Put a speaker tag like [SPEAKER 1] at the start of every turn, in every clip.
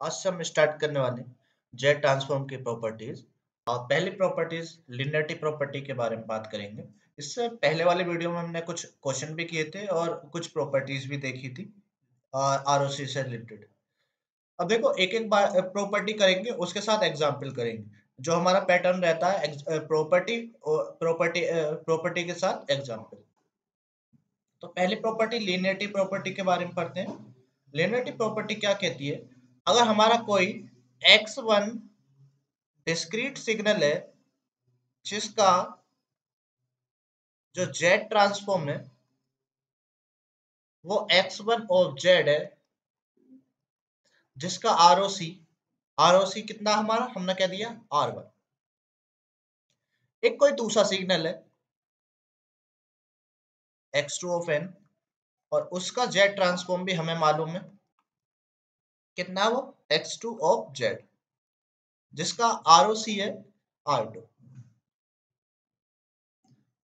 [SPEAKER 1] आज से हम स्टार्ट करने वाले जेड ट्रांसफॉर्म की प्रॉपर्टीज़ और पहली प्रॉपर्टीज़ लिनियरिटी प्रॉपर्टी के बारे में बात करेंगे। इससे पहले वाले वीडियो में हमने कुछ क्वेश्चन भी किए थे और कुछ प्रॉपर्टीज़ भी देखी थी आर से रिलेटेड अब देखो एक एक बार प्रॉपर्टी करेंगे, उसके साथ एग्ज़ाम्पल करेंगे। जो हमारा पैटर्न रहता है प्रॉपर्टी प्रॉपर्टी प्रॉपर्टी के साथ एग्ज़ाम्पल तो पहली प्रॉपर्टी लिनियरिटी प्रॉपर्टी के बारे में पढ़ते हैं। लिनियरिटी प्रॉपर्टी क्या कहती है? अगर हमारा कोई x1 डिस्क्रीट सिग्नल है, जिसका जो z ट्रांसफॉर्म है, वो x1 ऑफ़ z है, जिसका R O C R O C कितना हमारा? हमने क्या दिया आर वन एक कोई दूसरा सिग्नल है एक्स टू ऑफ़ एन और उसका जेड ट्रांसफॉर्म भी हमें मालूम है कितना वो? एक्स टू ऑफ़ जेड जिसका आर ओ सी है आर टू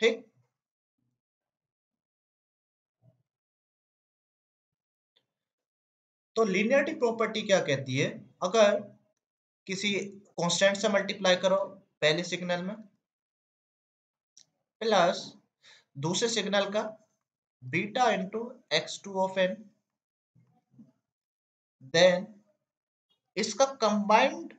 [SPEAKER 1] ठीक? तो लीनियरिटी प्रॉपर्टी क्या कहती है? अगर किसी कांस्टेंट से मल्टीप्लाई करो पहले सिग्नल में प्लस दूसरे सिग्नल का beta into X two of N then इसका कंबाइंड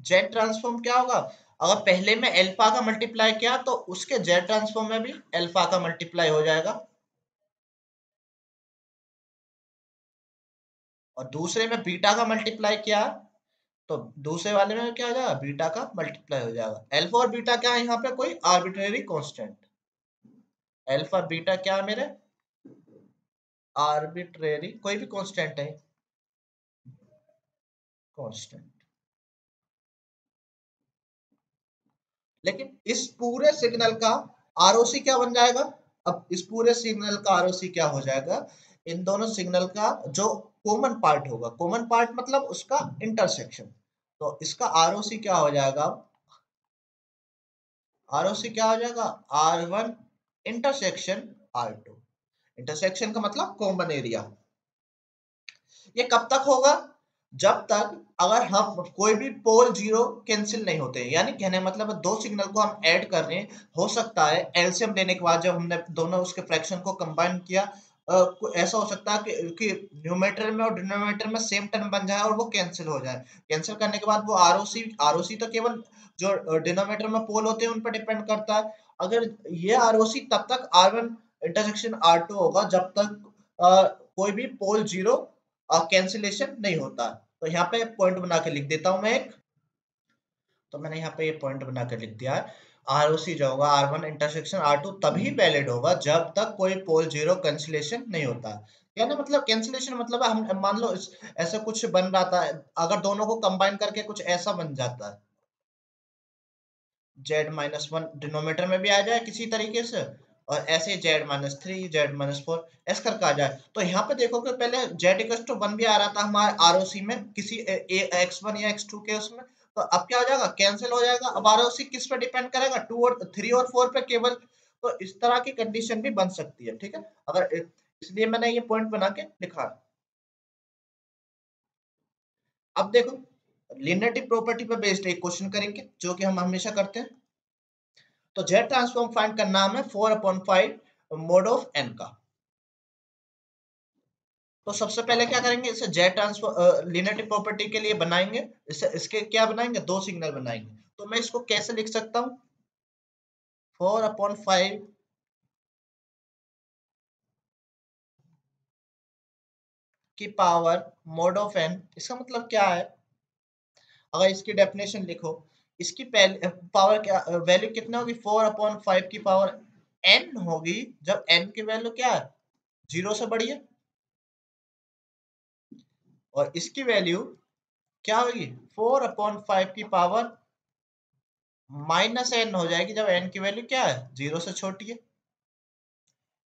[SPEAKER 1] जेड ट्रांसफॉर्म क्या होगा? अगर पहले में एल्फा का मल्टीप्लाई किया तो उसके जेड ट्रांसफॉर्म में भी एल्फा का मल्टीप्लाई हो जाएगा। और दूसरे में बीटा का मल्टीप्लाई किया तो दूसरे वाले में क्या हो जाएगा? बीटा का मल्टीप्लाई हो जाएगा। एल्फा और बीटा क्या है यहाँ पे? कोई आर्बिट्रेरी कांस्टेंट एल्फा बीटा क्या है मेरे? आर्बिट्रेरी कोई भी कांस्टेंट है। कांस्टेंट लेकिन इस पूरे सिग्नल का आरओसी क्या बन जाएगा? अब इस पूरे सिग्नल का आरओसी क्या हो जाएगा? इन दोनों सिग्नल का जो कॉमन पार्ट होगा कॉमन पार्ट मतलब उसका इंटरसेक्शन तो इसका आरओसी क्या हो जाएगा? आरओसी क्या हो जाएगा? R one intersection R two intersection का मतलब कॉमन एरिया ये कब तक होगा? जब तक अगर हम कोई भी पोल ज़ीरो कैंसिल नहीं होते यानी कहने मतलब दो सिग्नल को हम ऐड कर रहे हैं हो सकता है एलसीएम लेने के बाद जब हमने दोनों उसके फ्रैक्शन को कंबाइन किया ऐसा हो सकता है कि, न्यूमेटर में और डिनोमीटर में सेम टर्म बन जाए और वो कैंसिल हो जाए। कैंसिल करने के बाद वो आरओसी आरओसी तो केवल जो डिनोमीटर में पोल होते हैं उन पर डिपेंड करता है। अगर ये आर ओ सी तब तक R one intersection R two होगा जब तक आ, कोई भी पोल ज़ीरो कैंसिलेशन नहीं होता। तो यहाँ पे पॉइंट बना के लिख देता हूँ मैं एक। तो मैंने यहाँ पे ये पॉइंट बना के लिख दिया। आर ओ सी जो होगा R one intersection R two तभी वैलिड होगा जब तक कोई पोल ज़ीरो कैंसिलेशन नहीं होता। यानी मतलब कैंसिलेशन मतलब हम मान लो ऐसा कुछ बन रहा था, अगर दोनों को कंबाइन करके कुछ ऐसा बन जाता। है जेड माइनस वन डिनोमीटर में भी आ जाए किसी तरीके से। और ऐसे Z minus three, Z minus four as करके आ जाए। तो यहाँ पे देखो कि पहले जेड इक्वस टू वन भी आ रहा था हमारे आर में, किसी एक्स वन या एक्स टू के उसमें। तो अब क्या हो जाएगा? कैंसिल हो जाएगा। अब आर किस पे डिपेंड करेगा? टू और थ्री और फोर पे केवल। तो इस तरह की कंडीशन भी बन सकती है, ठीक है? अगर इसलिए मैंने ये पॉइंट बना के लिखा। अब देखो लिनियरिटी प्रॉपर्टी पर बेस्ड एक क्वेश्चन करेंगे, जो कि हम हमेशा करते हैं। तो जेड ट्रांसफॉर्म फाइंड का नाम है four upon five mod of N का। तो सबसे पहले क्या करेंगे? इसे जेड ट्रांसफॉर्म प्रॉपर्टी के लिए बनाएँगे। इसे, इसके क्या बनाएँगे? दो सिग्नल बनाएँगे। तो मैं इसको कैसे लिख सकता हूँ? फोर अपॉन फाइव की पावर मोड ऑफ़ एन इसका मतलब क्या है? अगर इसकी डेफिनेशन लिखो इसकी पावर क्या वैल्यू कितना होगी? फोर अपॉन फाइव की पावर एन होगी जब एन की वैल्यू क्या है? ज़ीरो से बड़ी है। और इसकी वैल्यू क्या होगी? फोर अपॉन फाइव की पावर माइनस एन हो जाएगी जब एन की वैल्यू क्या है? ज़ीरो से छोटी है।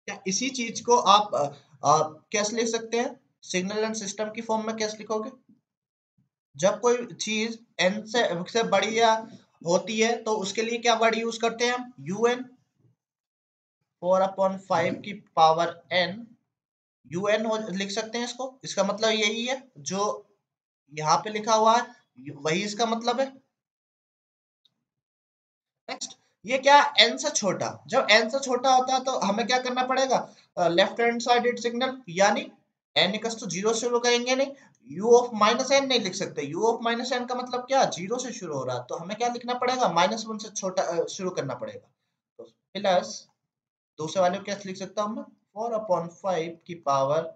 [SPEAKER 1] क्या इसी चीज़ को आप, आप कैसे लिख सकते हैं? सिग्नल एंड सिस्टम की फॉर्म में कैसे लिखोगे? जब कोई चीज़ एन से, से बड़ी या होती है तो उसके लिए क्या वर्ड यूज़ करते हैं हम? U N four upon five की पावर एन यू एन लिख सकते हैं इसको? इसका मतलब यही है जो यहाँ पे लिखा हुआ है वही इसका मतलब है। नेक्स्ट ये क्या एन से छोटा? जब एन से छोटा होता है तो हमें क्या करना पड़ेगा? लेफ़्ट हैंड साइड सिग्नल यानी एन इक्स तो ज़ीरो शुरू करेंगे नहीं। यू ऑफ़ माइनस एन नहीं लिख सकते। यू ऑफ़ माइनस एन का मतलब क्या? ज़ीरो से शुरू हो रहा है। तो हमें क्या लिखना पड़ेगा? माइनस वन से छोटा शुरू करना पड़ेगा। तो प्लस दूसरे वाले को क्या लिख सकता हूँ मैं? फोर अपॉन फाइव की power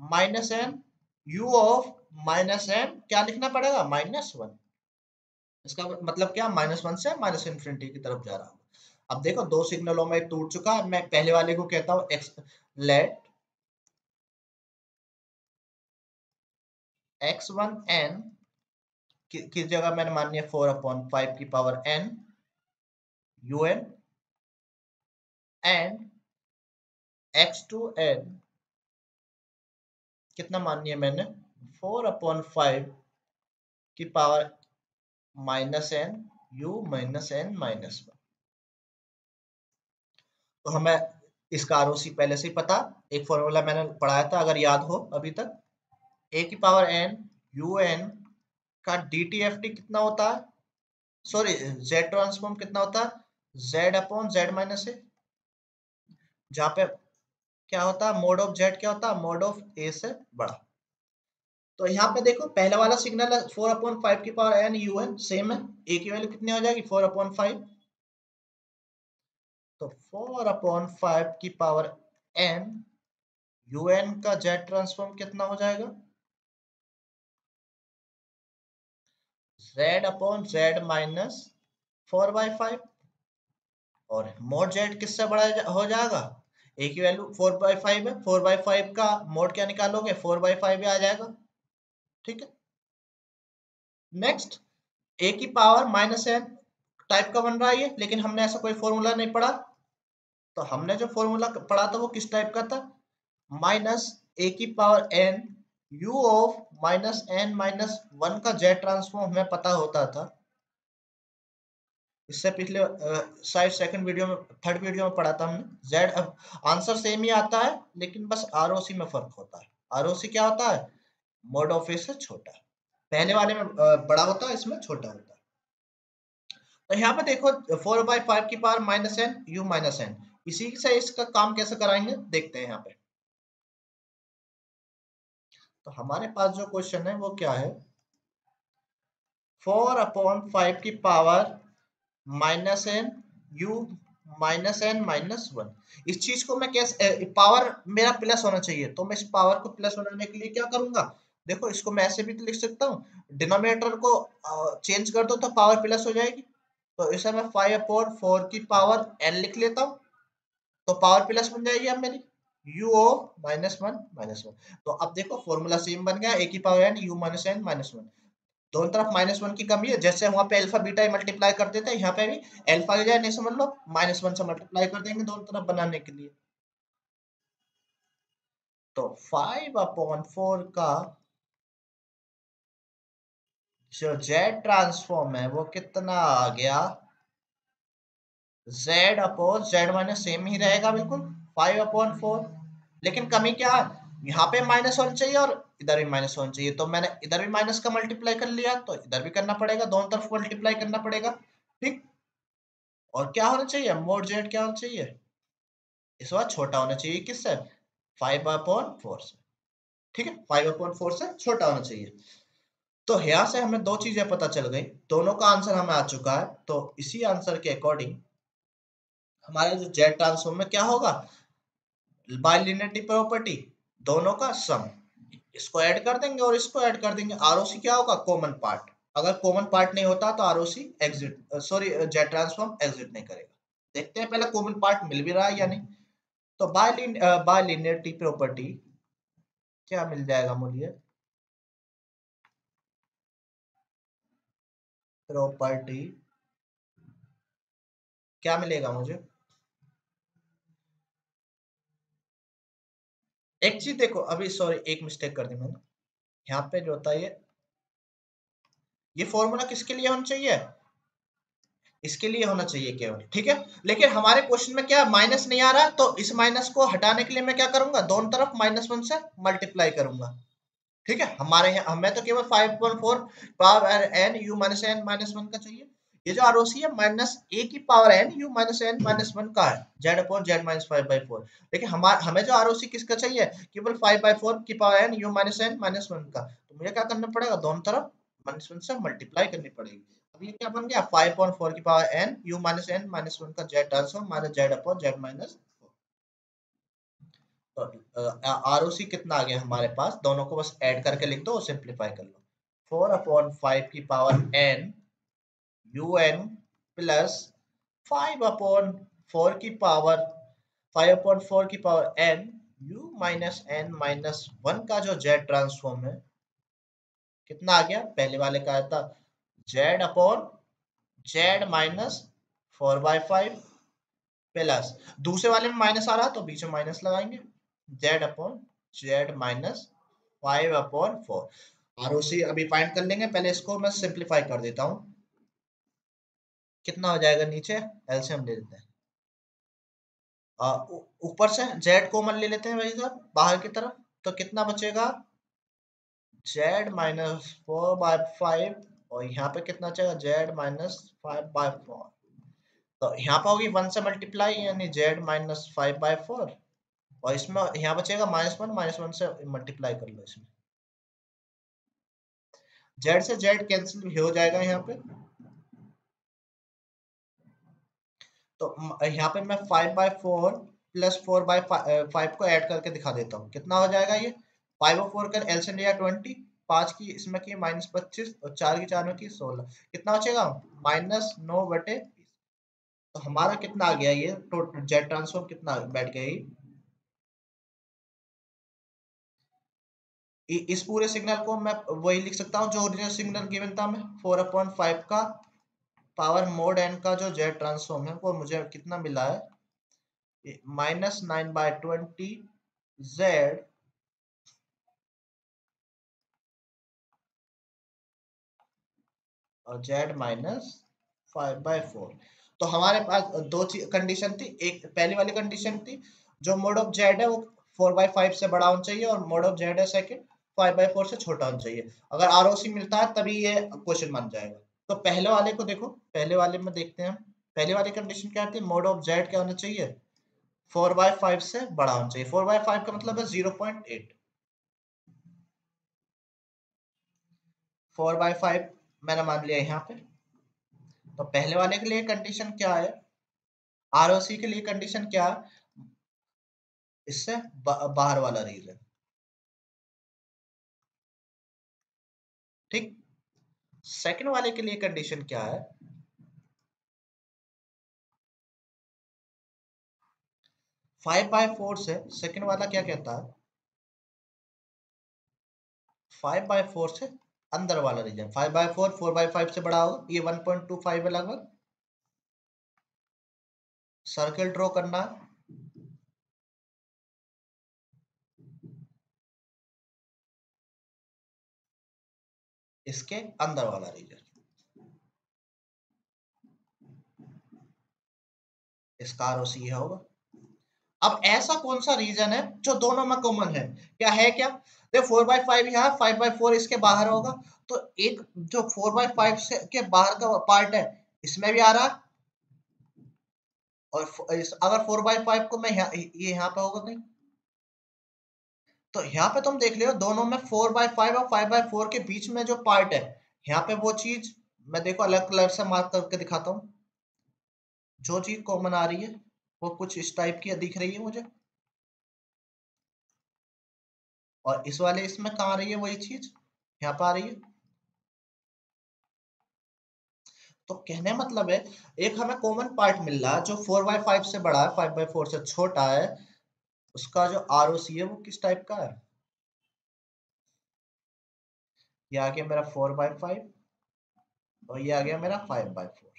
[SPEAKER 1] minus N U of minus N क्या लिखना पड़ेगा? माइनस वन इसका मतलब क्या? माइनस वन से माइनस इन्फिनिटी की तरफ़ जा रहा हूँ। अब देखो, दो सिग्नलों में टूट चुका मैं पहले वाले को कहता हूँ लेट एक्स वन एन किस जगह मैंने मानी है फोर अपॉन फाइव की power N U N and X two N कितना मानी है मैंने? फोर अपॉन फाइव की power minus N U minus N minus one तो हमें इसका आर पहले से ही पता, एक फॉर्मूला मैंने पढ़ाया था, अगर याद हो अभी तक ए की पावर एन यू एन का डी टी एफ़ टी कितना होता है? सॉरी जेड ट्रांसफॉर्म कितना होता है? Z upon Z minus A जहाँ पे क्या होता है? मोड ऑफ़ जेड क्या होता है? मोड ऑफ़ ए से बड़ा। तो यहाँ पे देखो, पहला वाला सिग्नल फोर अपॉन फाइव की power N U N same है। ए की वैल्यू कितनी हो जाएगी? फोर अपॉन फाइव तो फोर अपॉन फाइव की पावर एन यू एन का जेड ट्रांसफॉर्म कितना हो जाएगा? Z upon Z minus four by five और मोड जेड किससे बड़ा हो जाएगा? ए की वैल्यू फोर बाई फाइव है। फोर बाई फाइव का मोड क्या निकालोगे? फोर बाई फाइव आ जाएगा। ठीक है? नेक्स्ट ए की पावर माइनस एन टाइप का बन रहा है ये, लेकिन हमने ऐसा कोई फॉर्मूला नहीं पढ़ा। तो हमने जो फॉर्मूला पढ़ा था वो किस टाइप का था? माइनस ए की power N U of minus N minus one का जेड ट्रांसफॉर्म हमें पता होता था। इससे पिछले शायद सेकंड वीडियो में थर्ड वीडियो में पढ़ा था हमने। जेड आंसर सेम ही आता है, लेकिन बस आरओसी में फ़र्क होता है। आरओसी क्या होता है? मोड ऑफ़ ए से छोटा। पहले वाले में बड़ा होता है, इसमें छोटा होता है। तो यहाँ पे देखो फोर बाई फाइव की power minus N U minus N इसी से इसका काम कैसे कराएँगे? देखते हैं यहाँ पे। तो हमारे पास जो क्वेश्चन है, वो क्या है? फोर अपॉन फाइव की power minus N U minus N minus one इस चीज़ को मैं कैसे पावर मेरा प्लस होना चाहिए। तो मैं इस पावर को प्लस बनाने के लिए क्या करूँगा? देखो, इसको मैं ऐसे भी तो लिख सकता हूँ। डिनोमिनेटर को चेंज कर दो तो पावर प्लस हो जाएगी। तो इसे मैं फाइव अपॉन फोर की पावर एन लिख लेता हूँ। तो पावर प्लस बन जाएगी अब मेरी। U O minus one minus one तो अब देखो फॉर्मूला सेम बन गया ए की power N U minus N minus one दोनों तरफ़ माइनस वन की कमी है, जैसे वहाँ पे अल्फ़ा बीटा मल्टीप्लाई कर देते हैं, यहाँ पे भी अल्फ़ा की जाए समझ लो माइनस वन से मल्टीप्लाई कर देंगे दोनों तरफ़ बनाने के लिए. तो फाइव अपॉन फोर का जो जेड ट्रांसफॉर्म है, वो कितना आ गया? Z upon Z minus same ही रहेगा बिल्कुल फाइव अपॉन फोर लेकिन कमी क्या है? यहाँ पे माइनस वन चाहिए और इधर भी माइनस वन चाहिए। तो मैंने इधर भी माइनस का मल्टीप्लाई कर लिया तो इधर भी करना पड़ेगा, दोनों तरफ़ मल्टीप्लाई करना पड़ेगा। ठीक? और क्या होना चाहिए? मोड जेड क्या होना चाहिए? इस बार छोटा होना चाहिए किससे? फाइव अपॉन फोर से। ठीक है? फाइव अपॉन फोर से छोटा होना चाहिए। तो यहाँ से हमें दो चीज़ें पता चल गई। दोनों का आंसर हमें आ चुका है। तो इसी आंसर के अकॉर्डिंग हमारे जो जेड ट्रांसफॉर्म में क्या होगा? बाइलिनिटी प्रॉपर्टी दोनों का सम इसको ऐड कर देंगे और इसको ऐड कर देंगे। आरओसी क्या होगा? कॉमन पार्ट अगर कॉमन पार्ट नहीं होता तो ROC exist sorry Z transform exist नहीं करेगा। देखते हैं पहले कॉमन पार्ट मिल भी रहा है या नहीं। तो बाइलिनिटी प्रॉपर्टी क्या मिल जाएगा मुझे? प्रॉपर्टी क्या मिलेगा मुझे? एक चीज़ देखो, अभी सॉरी एक मिस्टेक कर दी मैंने। यहाँ पे जो होता है ये ये फॉर्मूला किसके लिए होना चाहिए? इसके लिए होना चाहिए केवल ठीक है? लेकिन हमारे क्वेश्चन में क्या माइनस नहीं आ रहा तो इस माइनस को हटाने के लिए मैं क्या करूँगा? दोनों तरफ़ माइनस वन से मल्टीप्लाई करूँगा। ठीक है? हमारे यहाँ, हमें तो केवल five point four power N U minus N minus one का चाहिए। ये जो आरओसी है माइनस ए की power N U minus N minus one का है Z upon Z minus five by four लेकिन हमारे हमें जो आरओसी किसका चाहिए? केवल फाइव बाई फोर की power N U minus N minus one का। तो मुझे क्या करना पड़ेगा? दोनों तरफ़ माइनस वन से मल्टीप्लाई करनी पड़ेगी। अब ये क्या बन गया? फाइव पॉइंट फोर की power N U minus N minus one का Z transform minus Z upon Z minus R कितना आ गया हमारे पास? दोनों को बस ऐड करके लिख दो सिंप्लीफाई कर लो। फोर अपॉन फाइव की power N U N plus five upon four की पावर फाइव अपॉन फोर की power N U minus N minus one का जो जेड ट्रांसफॉर्म है, कितना आ गया? पहले वाले का आया था Z upon Z minus four by five plus दूसरे वाले में माइनस आ रहा तो बीच में माइनस लगाएँगे। Z upon Z minus five upon four R अभी फाइंड कर लेंगे। पहले इसको मैं सिंप्लीफाई कर देता हूँ। कितना हो जाएगा नीचे? एलसीएम ले लेते हैं। ऊपर से जेड कॉमन ले लेते हैं भाई साहब, बाहर की तरफ़। तो कितना बचेगा? Z minus four by five और यहाँ पे कितना चाहिए Z minus five by four तो यहाँ पे होगी वन से मल्टीप्लाई यानी Z minus five by four और इसमें यहाँ बचेगा माइनस वन माइनस वन से मल्टीप्लाई कर लो इसमें। जेड से जेड कैंसिल हो जाएगा यहाँ पे। तो यहाँ पे मैं five by four plus four by five को ऐड करके दिखा देता हूँ। कितना हो जाएगा ये? फाइव और फोर कर एलसीएम लिया ट्वेंटी पाँच की इसमें की माइनस पच्चीस और चार की चार में की सोलह। कितना बचेगा? माइनस नौ बटे तो हमारा कितना आ गया ये? टोटल जेड ट्रांसफॉर्म कितना बैठ गया ये? इस पूरे सिग्नल को मैं वही लिख सकता हूँ जो ओरिजिनल सिग्नल गिवन था मैं फोर अपॉइंट फाइव का पावर मोड एन का जो जेड ट्रांसफॉर्म है, वो मुझे कितना मिला है? Minus nine by twenty Z और Z minus five by four तो हमारे पास दो कंडीशन थी, एक पहली वाली कंडीशन थी, जो मोड ऑफ़ जेड है, वो फोर बाई फाइव से बड़ा होना चाहिए और मोड ऑफ़ जेड है सेकंड फाइव बाई फोर से छोटा होना चाहिए। अगर आर मिलता है, तभी ये क्वेश्चन बन जाएगा। तो पहले वाले को देखो, पहले वाले में देखते हैं। पहले वाली कंडीशन क्या थी मोड ऑफ़ जेड क्या होना चाहिए? फोर बाय फाइव से बड़ा होना चाहिए। फोर बाय फाइव का मतलब है zero point eight four by five मैंने मान लिया यहाँ पे। तो पहले वाले के लिए कंडीशन क्या है? आरओसी के लिए कंडीशन क्या है? इससे बाहर वाला रीजन ठीक? सेकंड वाले के लिए कंडीशन क्या है? फाइव बाय फोर से सेकंड वाला क्या कहता है? फाइव बाय फोर से अंदर वाला region five by four four by five से बड़ा होगा ये वन पॉइंट टू फाइव है लगभग। सर्कल ड्रॉ करना। इसके अंदर वाला रीजन। इसका होगा। अब ऐसा कौन सा रीजन है जो दोनों में कॉमन है? क्या है क्या? देखो फोर बाई फाइव यहाँ फाइव बाई फोर इसके बाहर होगा। तो एक जो फोर बाई फाइव के बाहर का पार्ट है इसमें भी आ रहा और इस, अगर फोर बाई फाइव को मैं ये यहाँ पे होगा नहीं तो यहाँ पे तुम देख लियो दोनों में फोर बाय फाइव और फाइव बाय फोर के बीच में जो पार्ट है, यहाँ पे वो चीज़ मैं देखो अलग कलर से मार्क करके दिखाता हूँ। जो चीज़ कॉमन आ रही है, वो कुछ इस टाइप की दिख रही है मुझे। और इस वाले इसमें कहा आ रही है वही चीज़? यहाँ पर आ रही है। तो कहने मतलब है, एक हमें कॉमन पार्ट मिल रहा है जो फोर बाय फाइव से बड़ा है फाइव बाय फोर से छोटा है उसका जो आरओसी है वो किस टाइप का है? ये आ गया मेरा फोर बाय फाइव और ये आ गया मेरा फाइव बाय फोर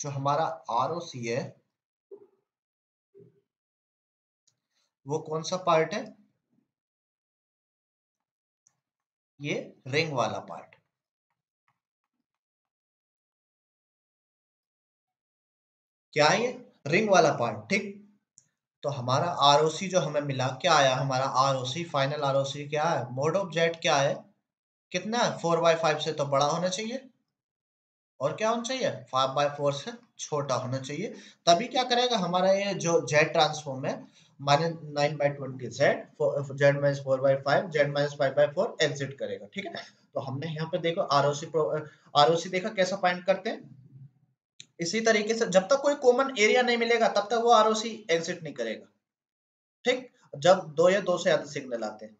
[SPEAKER 1] जो हमारा आरओसी है, वो कौन सा पार्ट है? ये रिंग वाला पार्ट क्या है ये? रिंग वाला पार्ट ठीक? तो हमारा आर जो हमें मिला, क्या आया हमारा आर फाइनल आर क्या है? मोड ऑफ़ जेट क्या है? कितना है? फोर बाई फाइव से तो बड़ा होना चाहिए। और क्या होना चाहिए? फाइव बाई फोर से छोटा होना चाहिए। तभी क्या करेगा हमारा ये जो जेड ट्रांसफॉर्म है minus nine by twenty Z Z minus four by five Z minus five by four exist करेगा, ठीक है? तो हमने यहाँ पे देखो are O C R O सी देखा कैसा फाइंड करते हैं। इसी तरीके से जब तक कोई कॉमन एरिया नहीं मिलेगा, तब तक वो आर एग्जिट नहीं करेगा। ठीक? जब दो या दो से ज़्यादा सिग्नल आते हैं।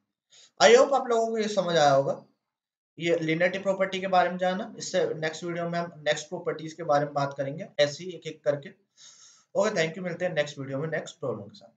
[SPEAKER 1] आई होप आप लोगों को ये समझ आया होगा। ये लिनेटी प्रॉपर्टी के बारे में जाना। इससे नेक्स्ट वीडियो में हम नेक्स्ट प्रॉपर्टीज़ के बारे में बात करेंगे। ऐसी एक एक करके। ओके थैंक यू मिलते हैं नेक्स्ट वीडियो में नेक्स्ट प्रॉब्लम के साथ।